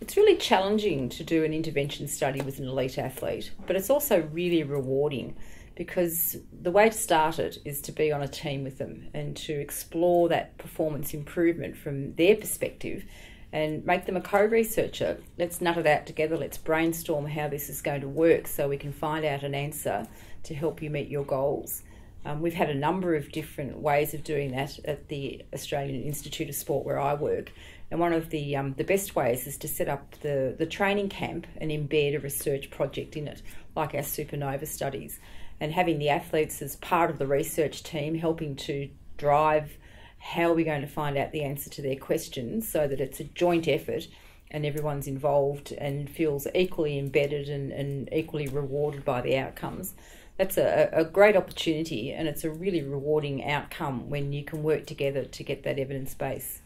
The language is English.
It's really challenging to do an intervention study with an elite athlete, but it's also really rewarding because the way to start it is to be on a team with them and to explore that performance improvement from their perspective and make them a co researcher. Let's nut it out together, let's brainstorm how this is going to work so we can find out an answer to help you meet your goals. Um, we've had a number of different ways of doing that at the Australian Institute of Sport where I work. And one of the um, the best ways is to set up the, the training camp and embed a research project in it, like our supernova studies. And having the athletes as part of the research team helping to drive how we're we going to find out the answer to their questions so that it's a joint effort and everyone's involved and feels equally embedded and, and equally rewarded by the outcomes. That's a, a great opportunity and it's a really rewarding outcome when you can work together to get that evidence base.